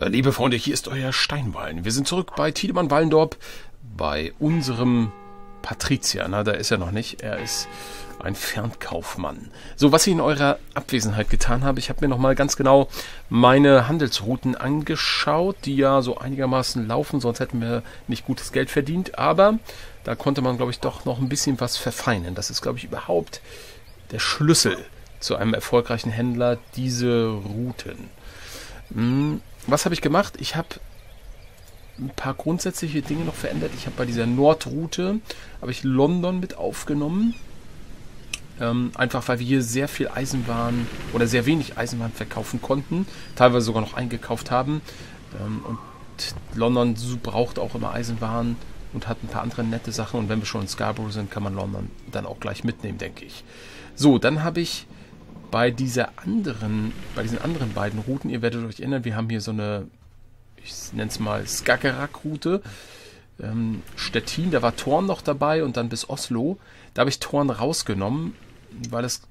Äh, liebe Freunde, hier ist euer Steinwallen. Wir sind zurück bei Tiedemann Wallendorp, bei unserem Patrizier. Na, da ist er noch nicht. Er ist ein Fernkaufmann. So, was ich in eurer Abwesenheit getan habe, ich habe mir nochmal ganz genau meine Handelsrouten angeschaut, die ja so einigermaßen laufen, sonst hätten wir nicht gutes Geld verdient. Aber da konnte man, glaube ich, doch noch ein bisschen was verfeinern. Das ist, glaube ich, überhaupt der Schlüssel zu einem erfolgreichen Händler, diese Routen. Hm, was habe ich gemacht? Ich habe ein paar grundsätzliche Dinge noch verändert. Ich habe bei dieser Nordroute habe ich London mit aufgenommen. Ähm, einfach weil wir hier sehr viel Eisenbahn oder sehr wenig Eisenbahn verkaufen konnten, teilweise sogar noch eingekauft haben. Ähm, und London braucht auch immer Eisenbahn und hat ein paar andere nette Sachen. Und wenn wir schon in Scarborough sind, kann man London dann auch gleich mitnehmen, denke ich. So, dann habe ich bei dieser anderen, bei diesen anderen beiden Routen, ihr werdet euch erinnern, wir haben hier so eine, ich nenne es mal Skagerrak-Route. Ähm, Stettin, da war Thorn noch dabei und dann bis Oslo. Da habe ich Thorn rausgenommen, weil es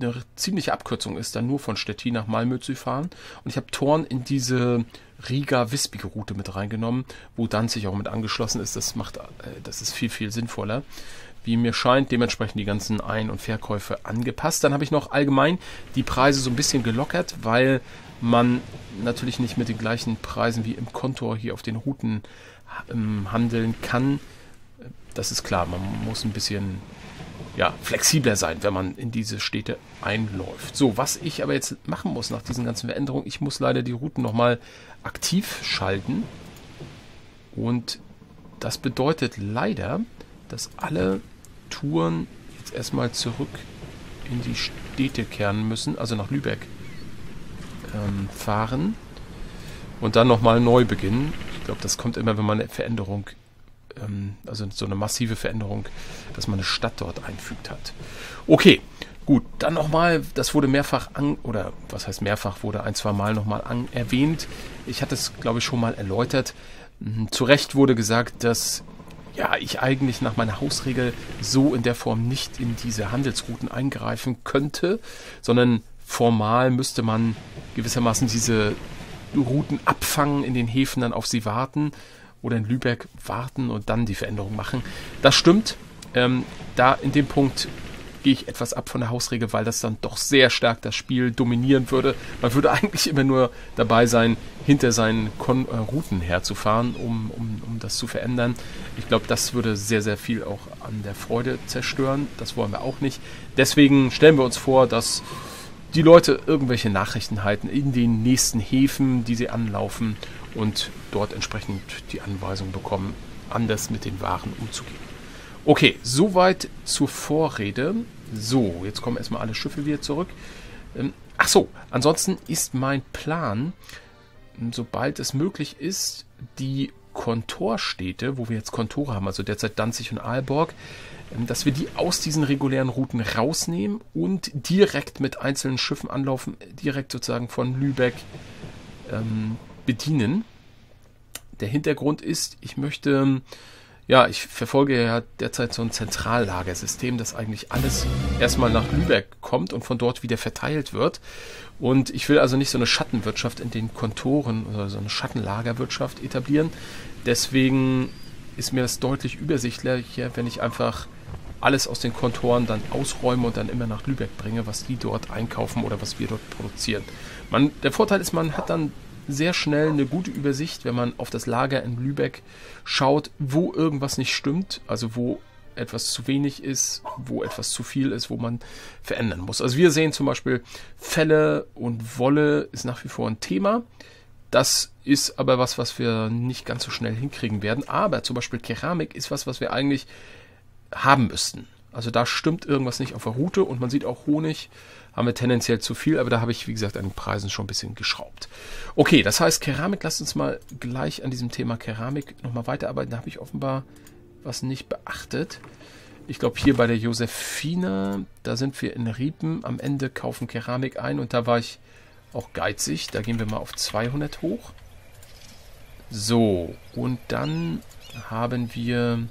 eine ziemliche Abkürzung ist, dann nur von Stettin nach Malmö zu fahren. Und ich habe Thorn in diese Riga-Wispige-Route mit reingenommen, wo Danzig auch mit angeschlossen ist. Das macht, äh, das ist viel, viel sinnvoller wie mir scheint, dementsprechend die ganzen Ein- und Verkäufe angepasst. Dann habe ich noch allgemein die Preise so ein bisschen gelockert, weil man natürlich nicht mit den gleichen Preisen wie im Kontor hier auf den Routen ähm, handeln kann. Das ist klar, man muss ein bisschen ja, flexibler sein, wenn man in diese Städte einläuft. So, was ich aber jetzt machen muss nach diesen ganzen Veränderungen, ich muss leider die Routen nochmal aktiv schalten. Und das bedeutet leider, dass alle Touren jetzt erstmal zurück in die Städte kehren müssen, also nach Lübeck ähm, fahren und dann nochmal neu beginnen. Ich glaube, das kommt immer, wenn man eine Veränderung, ähm, also so eine massive Veränderung, dass man eine Stadt dort einfügt hat. Okay, gut, dann nochmal, das wurde mehrfach an, oder was heißt mehrfach, wurde ein, zwei Mal nochmal erwähnt. Ich hatte es, glaube ich, schon mal erläutert. Hm, zu Recht wurde gesagt, dass ja, ich eigentlich nach meiner Hausregel so in der Form nicht in diese Handelsrouten eingreifen könnte, sondern formal müsste man gewissermaßen diese Routen abfangen, in den Häfen dann auf sie warten oder in Lübeck warten und dann die Veränderung machen. Das stimmt. Ähm, da in dem Punkt gehe ich etwas ab von der Hausregel, weil das dann doch sehr stark das Spiel dominieren würde. Man würde eigentlich immer nur dabei sein, hinter seinen Kon äh, Routen herzufahren, um, um, um das zu verändern. Ich glaube, das würde sehr, sehr viel auch an der Freude zerstören. Das wollen wir auch nicht. Deswegen stellen wir uns vor, dass die Leute irgendwelche Nachrichten halten in den nächsten Häfen, die sie anlaufen und dort entsprechend die Anweisung bekommen, anders mit den Waren umzugehen. Okay, soweit zur Vorrede. So, jetzt kommen erstmal alle Schiffe wieder zurück. Ähm, ach so, ansonsten ist mein Plan, sobald es möglich ist, die Kontorstädte, wo wir jetzt Kontore haben, also derzeit Danzig und Aalborg, ähm, dass wir die aus diesen regulären Routen rausnehmen und direkt mit einzelnen Schiffen anlaufen, direkt sozusagen von Lübeck ähm, bedienen. Der Hintergrund ist, ich möchte ja, ich verfolge ja derzeit so ein Zentrallagersystem, das eigentlich alles erstmal nach Lübeck kommt und von dort wieder verteilt wird. Und ich will also nicht so eine Schattenwirtschaft in den Kontoren oder so eine Schattenlagerwirtschaft etablieren. Deswegen ist mir das deutlich übersichtlicher, wenn ich einfach alles aus den Kontoren dann ausräume und dann immer nach Lübeck bringe, was die dort einkaufen oder was wir dort produzieren. Man, der Vorteil ist, man hat dann sehr schnell eine gute Übersicht, wenn man auf das Lager in Lübeck schaut, wo irgendwas nicht stimmt, also wo etwas zu wenig ist, wo etwas zu viel ist, wo man verändern muss. Also wir sehen zum Beispiel Felle und Wolle ist nach wie vor ein Thema. Das ist aber was, was wir nicht ganz so schnell hinkriegen werden. Aber zum Beispiel Keramik ist was, was wir eigentlich haben müssten. Also da stimmt irgendwas nicht auf der Route und man sieht auch Honig haben wir tendenziell zu viel, aber da habe ich, wie gesagt, an den Preisen schon ein bisschen geschraubt. Okay, das heißt Keramik, lasst uns mal gleich an diesem Thema Keramik nochmal weiterarbeiten. Da habe ich offenbar was nicht beachtet. Ich glaube, hier bei der Josephine, da sind wir in Riepen. Am Ende kaufen Keramik ein und da war ich auch geizig. Da gehen wir mal auf 200 hoch. So, und dann haben wir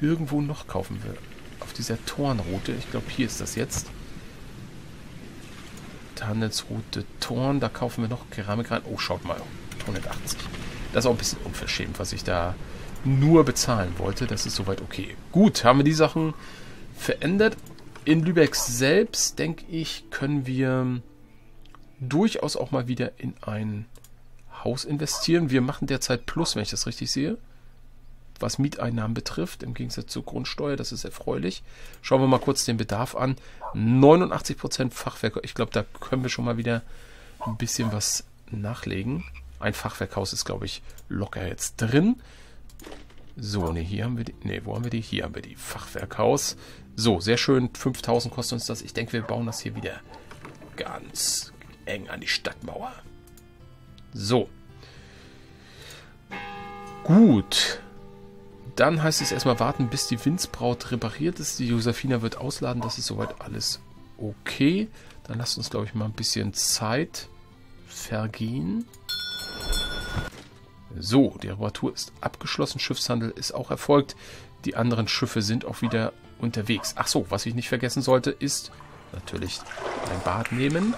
irgendwo noch kaufen wir auf dieser Tornroute. Ich glaube, hier ist das jetzt. Handelsroute Thorn. Da kaufen wir noch Keramik rein. Oh, schaut mal. 180. Das ist auch ein bisschen unverschämt, was ich da nur bezahlen wollte. Das ist soweit okay. Gut, haben wir die Sachen verändert. In Lübeck selbst, denke ich, können wir durchaus auch mal wieder in ein Haus investieren. Wir machen derzeit Plus, wenn ich das richtig sehe. Was Mieteinnahmen betrifft, im Gegensatz zur Grundsteuer, das ist erfreulich. Schauen wir mal kurz den Bedarf an. 89% Fachwerk. Ich glaube, da können wir schon mal wieder ein bisschen was nachlegen. Ein Fachwerkhaus ist, glaube ich, locker jetzt drin. So, ne, hier haben wir die. Ne, wo haben wir die? Hier haben wir die. Fachwerkhaus. So, sehr schön. 5000 kostet uns das. Ich denke, wir bauen das hier wieder ganz eng an die Stadtmauer. So. Gut. Dann heißt es erstmal warten, bis die Windsbraut repariert ist. Die Josefina wird ausladen. Das ist soweit alles okay. Dann lasst uns, glaube ich, mal ein bisschen Zeit vergehen. So, die Reparatur ist abgeschlossen. Schiffshandel ist auch erfolgt. Die anderen Schiffe sind auch wieder unterwegs. Ach so, was ich nicht vergessen sollte, ist natürlich ein Bad nehmen.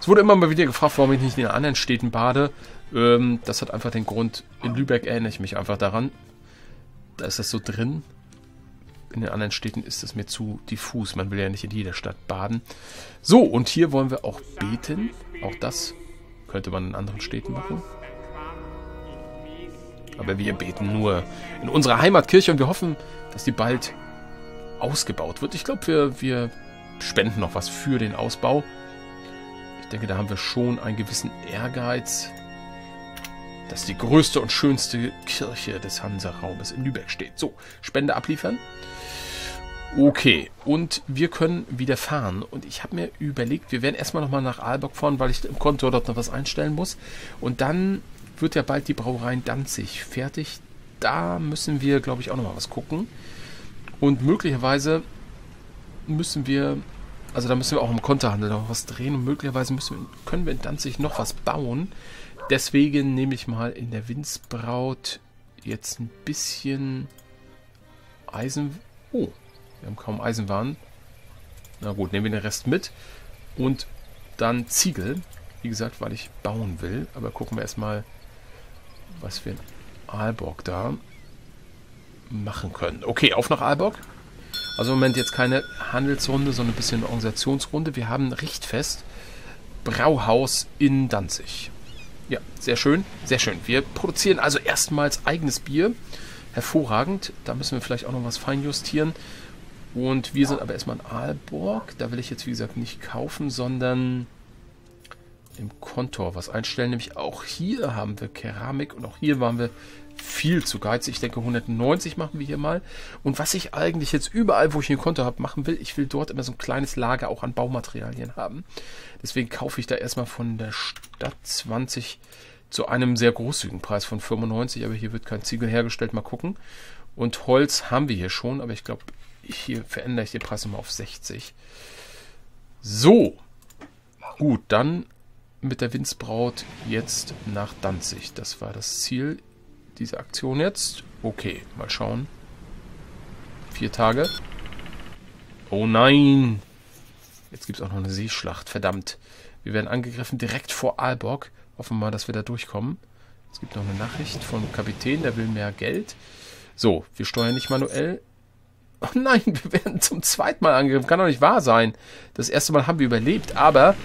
Es wurde immer mal wieder gefragt, warum ich nicht in anderen Städten bade. Ähm, das hat einfach den Grund, in Lübeck erinnere ich mich einfach daran. Da ist das so drin. In den anderen Städten ist es mir zu diffus. Man will ja nicht in jeder Stadt baden. So, und hier wollen wir auch beten. Auch das könnte man in anderen Städten machen. Aber wir beten nur in unserer Heimatkirche und wir hoffen, dass die bald ausgebaut wird. Ich glaube, wir, wir spenden noch was für den Ausbau. Ich denke, da haben wir schon einen gewissen Ehrgeiz, dass die größte und schönste Kirche des Hansa-Raumes in Lübeck steht. So, Spende abliefern. Okay, und wir können wieder fahren. Und ich habe mir überlegt, wir werden erstmal nochmal nach Aalborg fahren, weil ich im Konto dort noch was einstellen muss. Und dann wird ja bald die Brauerei in Danzig fertig. Da müssen wir, glaube ich, auch nochmal was gucken. Und möglicherweise müssen wir, also da müssen wir auch im Konterhandel noch was drehen. Und möglicherweise müssen können wir in Danzig noch was bauen. Deswegen nehme ich mal in der Windsbraut jetzt ein bisschen Eisen... Oh, wir haben kaum Eisenwaren. Na gut, nehmen wir den Rest mit. Und dann Ziegel. Wie gesagt, weil ich bauen will. Aber gucken wir erstmal, was wir in Aalborg da machen können. Okay, auf nach Aalborg. Also im Moment jetzt keine Handelsrunde, sondern ein bisschen Organisationsrunde. Wir haben Richtfest Brauhaus in Danzig. Ja, sehr schön, sehr schön. Wir produzieren also erstmals eigenes Bier. Hervorragend. Da müssen wir vielleicht auch noch was feinjustieren. Und wir sind aber erstmal in Aalborg. Da will ich jetzt, wie gesagt, nicht kaufen, sondern im Kontor was einstellen. Nämlich auch hier haben wir Keramik und auch hier waren wir viel zu geizig. Ich denke 190 machen wir hier mal. Und was ich eigentlich jetzt überall, wo ich ein Konto habe, machen will, ich will dort immer so ein kleines Lager auch an Baumaterialien haben. Deswegen kaufe ich da erstmal von der Stadt 20 zu einem sehr großzügigen Preis von 95. Aber hier wird kein Ziegel hergestellt. Mal gucken. Und Holz haben wir hier schon, aber ich glaube, hier verändere ich den Preis nochmal auf 60. So. Gut, dann mit der Windsbraut jetzt nach Danzig. Das war das Ziel dieser Aktion jetzt. Okay, mal schauen. Vier Tage. Oh nein! Jetzt gibt es auch noch eine Seeschlacht. Verdammt. Wir werden angegriffen direkt vor Aalborg. Hoffen wir mal, dass wir da durchkommen. Es gibt noch eine Nachricht vom Kapitän, der will mehr Geld. So, wir steuern nicht manuell. Oh nein, wir werden zum zweiten Mal angegriffen. Kann doch nicht wahr sein. Das erste Mal haben wir überlebt, aber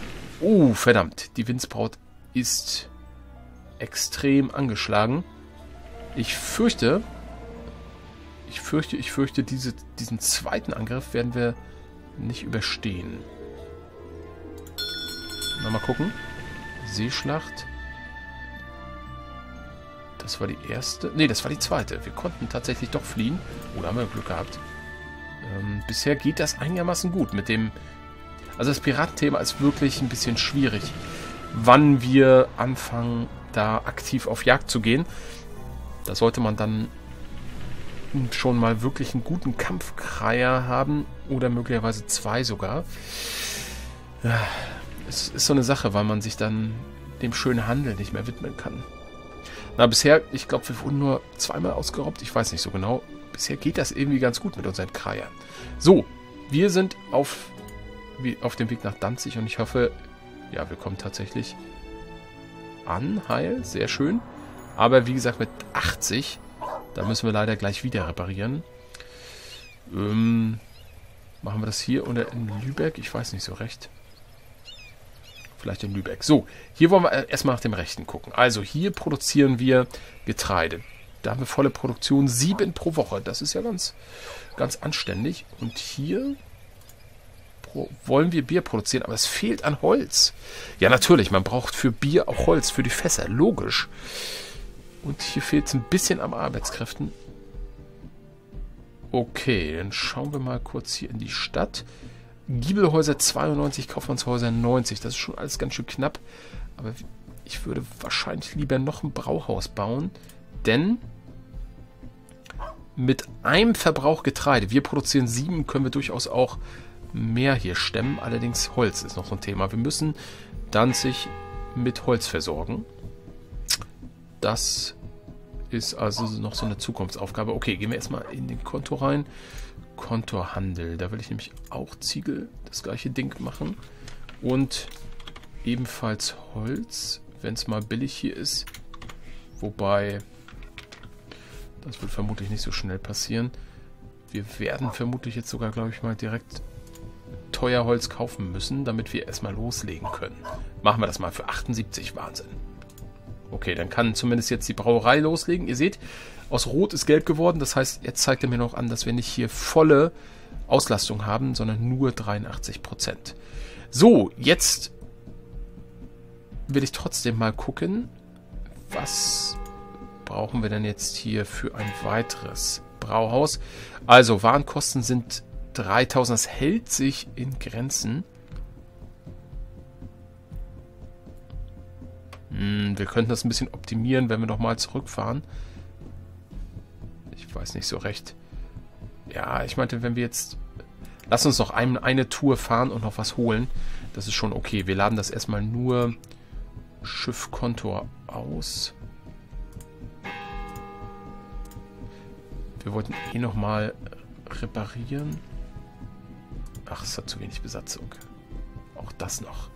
Oh, verdammt. Die Windsbraut ist extrem angeschlagen. Ich fürchte, ich fürchte, ich fürchte, diese, diesen zweiten Angriff werden wir nicht überstehen. Mal gucken. Seeschlacht. Das war die erste. Ne, das war die zweite. Wir konnten tatsächlich doch fliehen. Oh, da haben wir Glück gehabt. Ähm, bisher geht das einigermaßen gut mit dem also das Piratenthema ist wirklich ein bisschen schwierig, wann wir anfangen, da aktiv auf Jagd zu gehen. Da sollte man dann schon mal wirklich einen guten Kampfkreier haben oder möglicherweise zwei sogar. Ja, es ist so eine Sache, weil man sich dann dem schönen Handel nicht mehr widmen kann. Na, bisher, ich glaube, wir wurden nur zweimal ausgeraubt. Ich weiß nicht so genau. Bisher geht das irgendwie ganz gut mit unseren Kreiern. So, wir sind auf auf dem Weg nach Danzig und ich hoffe, Ja, wir kommen tatsächlich an. Heil, sehr schön. Aber wie gesagt, mit 80, da müssen wir leider gleich wieder reparieren. Ähm, machen wir das hier oder in Lübeck? Ich weiß nicht so recht. Vielleicht in Lübeck. So, hier wollen wir erstmal nach dem Rechten gucken. Also hier produzieren wir Getreide. Da haben wir volle Produktion, sieben pro Woche. Das ist ja ganz, ganz anständig. Und hier wollen wir Bier produzieren, aber es fehlt an Holz. Ja, natürlich, man braucht für Bier auch Holz, für die Fässer, logisch. Und hier fehlt es ein bisschen am Arbeitskräften. Okay, dann schauen wir mal kurz hier in die Stadt. Giebelhäuser 92, Kaufmannshäuser 90. Das ist schon alles ganz schön knapp. Aber ich würde wahrscheinlich lieber noch ein Brauhaus bauen. Denn mit einem Verbrauch Getreide, wir produzieren sieben, können wir durchaus auch mehr hier stemmen. Allerdings Holz ist noch so ein Thema. Wir müssen Danzig mit Holz versorgen. Das ist also noch so eine Zukunftsaufgabe. Okay, gehen wir erstmal in den Konto rein. Kontorhandel. Da will ich nämlich auch Ziegel, das gleiche Ding machen. Und ebenfalls Holz, wenn es mal billig hier ist. Wobei, das wird vermutlich nicht so schnell passieren. Wir werden vermutlich jetzt sogar, glaube ich, mal direkt teuer Holz kaufen müssen, damit wir erstmal loslegen können. Machen wir das mal für 78. Wahnsinn. Okay, dann kann zumindest jetzt die Brauerei loslegen. Ihr seht, aus Rot ist Gelb geworden. Das heißt, jetzt zeigt er mir noch an, dass wir nicht hier volle Auslastung haben, sondern nur 83%. So, jetzt will ich trotzdem mal gucken, was brauchen wir denn jetzt hier für ein weiteres Brauhaus. Also, Warenkosten sind 3000. Das hält sich in Grenzen. Hm, wir könnten das ein bisschen optimieren, wenn wir nochmal zurückfahren. Ich weiß nicht so recht. Ja, ich meinte, wenn wir jetzt... Lass uns noch ein, eine Tour fahren und noch was holen. Das ist schon okay. Wir laden das erstmal nur Schiffkontor aus. Wir wollten eh nochmal reparieren. Ach, es hat zu wenig Besatzung. Auch das noch.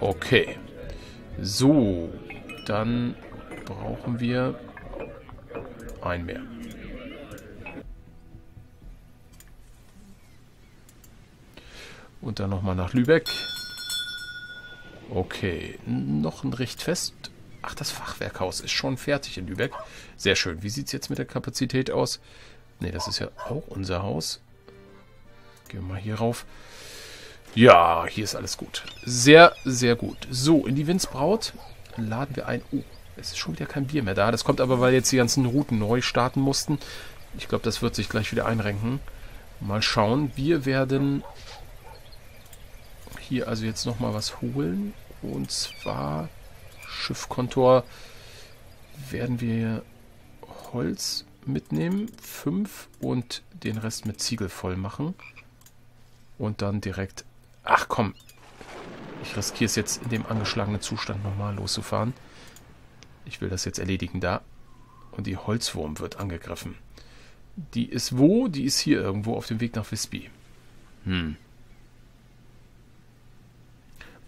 Okay. So, dann brauchen wir ein mehr. Und dann nochmal nach Lübeck. Okay, noch ein Richtfest. Ach, das Fachwerkhaus ist schon fertig in Lübeck. Sehr schön. Wie sieht es jetzt mit der Kapazität aus? Ne, das ist ja auch unser Haus. Gehen wir mal hier rauf. Ja, hier ist alles gut. Sehr, sehr gut. So, in die Windsbraut laden wir ein. Oh, es ist schon wieder kein Bier mehr da. Das kommt aber, weil jetzt die ganzen Routen neu starten mussten. Ich glaube, das wird sich gleich wieder einrenken. Mal schauen. Wir werden hier also jetzt nochmal was holen. Und zwar Schiffkontor werden wir Holz mitnehmen. Fünf und den Rest mit Ziegel voll machen. Und dann direkt Ach komm. Ich riskiere es jetzt in dem angeschlagenen Zustand nochmal loszufahren. Ich will das jetzt erledigen da. Und die Holzwurm wird angegriffen. Die ist wo? Die ist hier irgendwo auf dem Weg nach Visby. Hm.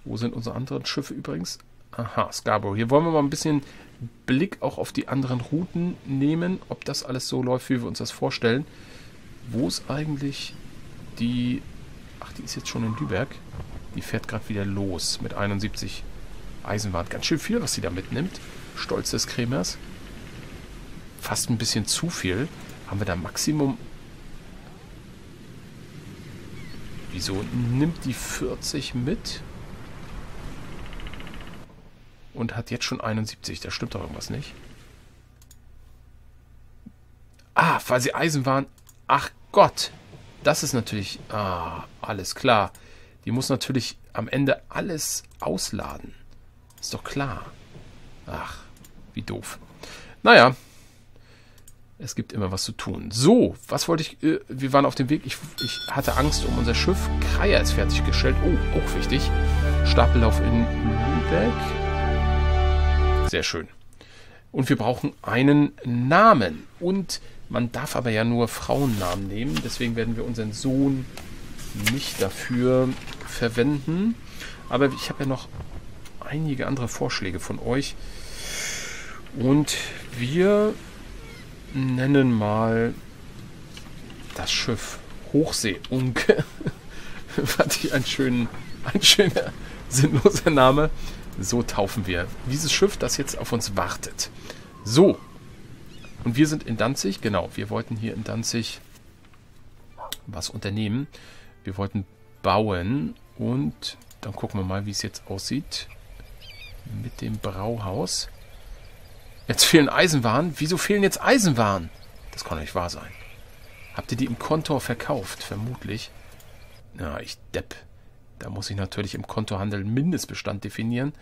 Wo sind unsere anderen Schiffe übrigens? Aha, Scarborough. Hier wollen wir mal ein bisschen Blick auch auf die anderen Routen nehmen, ob das alles so läuft, wie wir uns das vorstellen. Wo ist eigentlich die Ach, die ist jetzt schon in Lübeck. Die fährt gerade wieder los mit 71 Eisenbahn. Ganz schön viel, was sie da mitnimmt. Stolz des Cremers. Fast ein bisschen zu viel. Haben wir da Maximum... Wieso nimmt die 40 mit? Und hat jetzt schon 71. Da stimmt doch irgendwas nicht. Ah, weil sie Eisen waren. Ach Gott. Das ist natürlich... Ah, alles klar. Die muss natürlich am Ende alles ausladen. Ist doch klar. Ach, wie doof. Naja. Es gibt immer was zu tun. So, was wollte ich... Äh, wir waren auf dem Weg. Ich, ich hatte Angst um unser Schiff. Kreier ist fertiggestellt. Oh, auch wichtig. Stapellauf in Lübeck. Sehr schön. Und wir brauchen einen Namen. Und man darf aber ja nur Frauennamen nehmen. Deswegen werden wir unseren Sohn nicht dafür verwenden. Aber ich habe ja noch einige andere Vorschläge von euch. Und wir nennen mal das Schiff Hochseeunke. Fand ich einen schönen, ein schöner, sinnloser Name. So taufen wir dieses Schiff, das jetzt auf uns wartet. So. Und wir sind in Danzig. Genau, wir wollten hier in Danzig was unternehmen. Wir wollten bauen und dann gucken wir mal, wie es jetzt aussieht mit dem Brauhaus. Jetzt fehlen Eisenwaren. Wieso fehlen jetzt Eisenwaren? Das kann nicht wahr sein. Habt ihr die im Kontor verkauft? Vermutlich. Na, ich depp. Da muss ich natürlich im Kontohandel Mindestbestand definieren.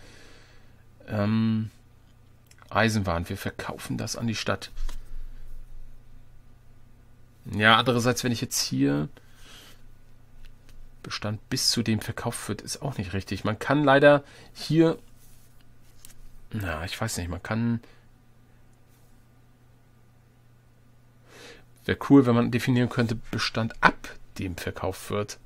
Ähm, Eisenwaren, wir verkaufen das an die Stadt. Ja, andererseits, wenn ich jetzt hier Bestand bis zu dem verkauft wird, ist auch nicht richtig. Man kann leider hier, na, ich weiß nicht, man kann Wäre cool, wenn man definieren könnte, Bestand ab dem verkauft wird.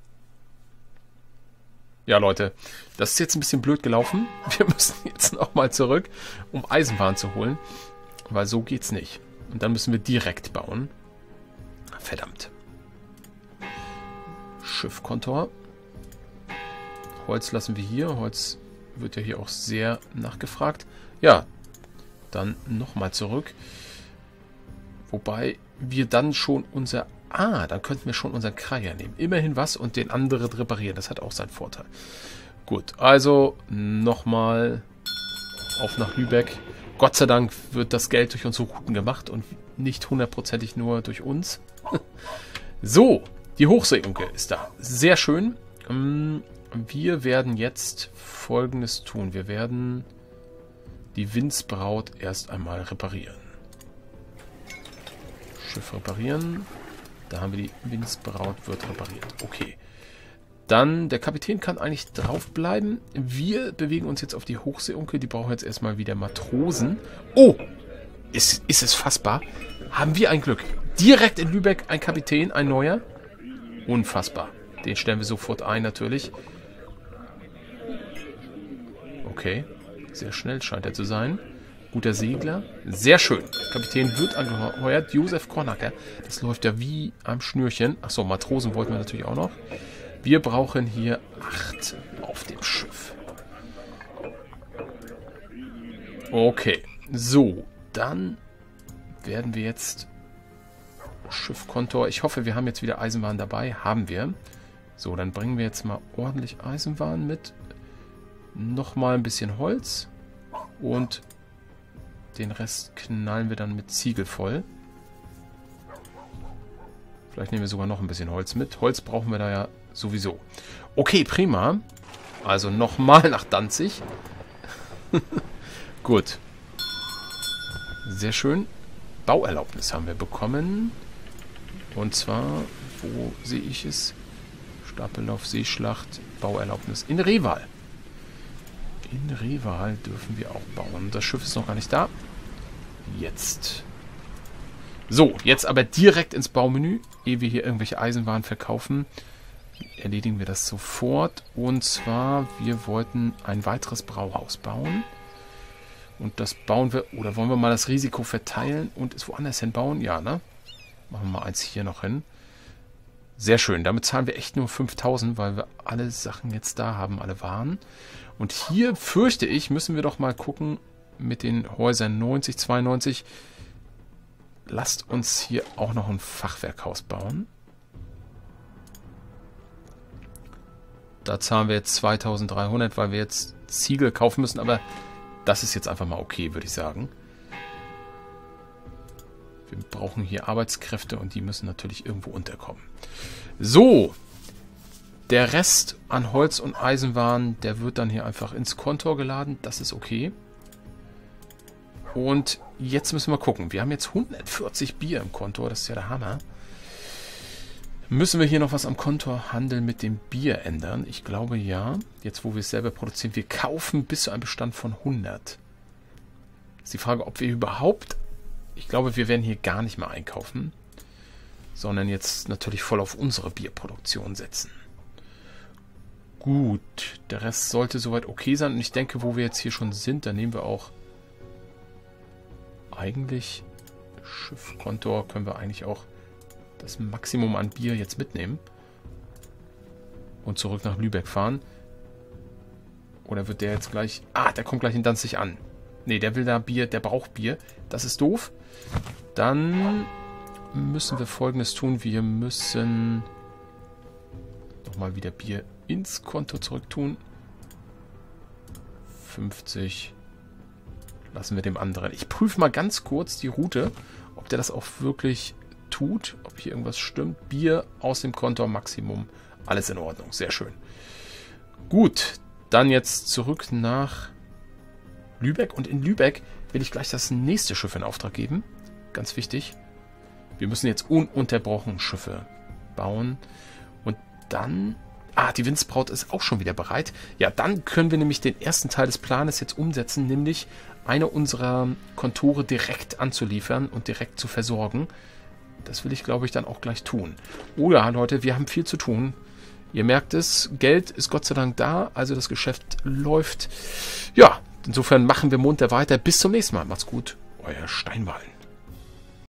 Ja, Leute, das ist jetzt ein bisschen blöd gelaufen. Wir müssen jetzt nochmal zurück, um Eisenbahn zu holen. Weil so geht's nicht. Und dann müssen wir direkt bauen. Verdammt. Schiffkontor. Holz lassen wir hier. Holz wird ja hier auch sehr nachgefragt. Ja, dann nochmal zurück. Wobei wir dann schon unser... Ah, dann könnten wir schon unseren Kreier nehmen. Immerhin was und den anderen reparieren. Das hat auch seinen Vorteil. Gut, also nochmal auf nach Lübeck. Gott sei Dank wird das Geld durch unsere Routen gemacht und nicht hundertprozentig nur durch uns. so, die Hochseeunke ist da. Sehr schön. Ähm, wir werden jetzt folgendes tun. Wir werden die Windsbraut erst einmal reparieren. Schiff reparieren. Da haben wir die Windsbraut, wird repariert. Okay. Dann, der Kapitän kann eigentlich draufbleiben. Wir bewegen uns jetzt auf die Hochseeunke. Die brauchen jetzt erstmal wieder Matrosen. Oh! Ist, ist es fassbar? Haben wir ein Glück. Direkt in Lübeck ein Kapitän, ein neuer. Unfassbar. Den stellen wir sofort ein, natürlich. Okay. Sehr schnell scheint er zu sein. Guter Segler. Sehr schön. Kapitän wird angeheuert. Josef Kornacker. Das läuft ja wie am Schnürchen. Achso, Matrosen wollten wir natürlich auch noch. Wir brauchen hier acht auf dem Schiff. Okay. So, dann werden wir jetzt Schiffkontor. Ich hoffe, wir haben jetzt wieder Eisenbahn dabei. Haben wir. So, dann bringen wir jetzt mal ordentlich Eisenbahn mit. Nochmal ein bisschen Holz. Und den Rest knallen wir dann mit Ziegel voll. Vielleicht nehmen wir sogar noch ein bisschen Holz mit. Holz brauchen wir da ja sowieso. Okay, prima. Also nochmal nach Danzig. Gut. Sehr schön. Bauerlaubnis haben wir bekommen. Und zwar, wo sehe ich es? Stapellauf, Seeschlacht, Bauerlaubnis in Reval. In Reval dürfen wir auch bauen. Das Schiff ist noch gar nicht da. Jetzt. So, jetzt aber direkt ins Baumenü, ehe wir hier irgendwelche Eisenwaren verkaufen. Erledigen wir das sofort. Und zwar, wir wollten ein weiteres Brauhaus bauen. Und das bauen wir, oder wollen wir mal das Risiko verteilen und es woanders hin bauen? Ja, ne? Machen wir mal eins hier noch hin. Sehr schön. Damit zahlen wir echt nur 5000, weil wir alle Sachen jetzt da haben, alle Waren. Und hier fürchte ich, müssen wir doch mal gucken mit den Häusern 90, 92. Lasst uns hier auch noch ein Fachwerkhaus bauen. Da zahlen wir jetzt 2300, weil wir jetzt Ziegel kaufen müssen. Aber das ist jetzt einfach mal okay, würde ich sagen. Wir brauchen hier Arbeitskräfte und die müssen natürlich irgendwo unterkommen. So, der Rest an Holz und Eisenwaren, der wird dann hier einfach ins Kontor geladen. Das ist okay. Und jetzt müssen wir gucken. Wir haben jetzt 140 Bier im Kontor. Das ist ja der Hammer. Müssen wir hier noch was am Kontorhandel mit dem Bier ändern? Ich glaube ja. Jetzt, wo wir es selber produzieren. Wir kaufen bis zu einem Bestand von 100. Das ist die Frage, ob wir überhaupt... Ich glaube, wir werden hier gar nicht mehr einkaufen. Sondern jetzt natürlich voll auf unsere Bierproduktion setzen. Gut, der Rest sollte soweit okay sein. Und ich denke, wo wir jetzt hier schon sind, da nehmen wir auch eigentlich Schiffkonto können wir eigentlich auch das Maximum an Bier jetzt mitnehmen. Und zurück nach Lübeck fahren. Oder wird der jetzt gleich... Ah, der kommt gleich in Danzig an. Ne, der will da Bier, der braucht Bier. Das ist doof. Dann müssen wir folgendes tun. Wir müssen nochmal wieder Bier ins Konto zurück tun. 50 lassen wir dem anderen. Ich prüfe mal ganz kurz die Route, ob der das auch wirklich tut, ob hier irgendwas stimmt. Bier aus dem Konto Maximum. Alles in Ordnung. Sehr schön. Gut, dann jetzt zurück nach Lübeck. Und in Lübeck will ich gleich das nächste Schiff in Auftrag geben. Ganz wichtig. Wir müssen jetzt ununterbrochen Schiffe bauen. Und dann... Ah, die Windsbraut ist auch schon wieder bereit. Ja, dann können wir nämlich den ersten Teil des Planes jetzt umsetzen, nämlich eine unserer Kontore direkt anzuliefern und direkt zu versorgen. Das will ich, glaube ich, dann auch gleich tun. Oh ja, Leute, wir haben viel zu tun. Ihr merkt es, Geld ist Gott sei Dank da, also das Geschäft läuft. Ja, insofern machen wir munter weiter. Bis zum nächsten Mal. Macht's gut, euer Steinwallen.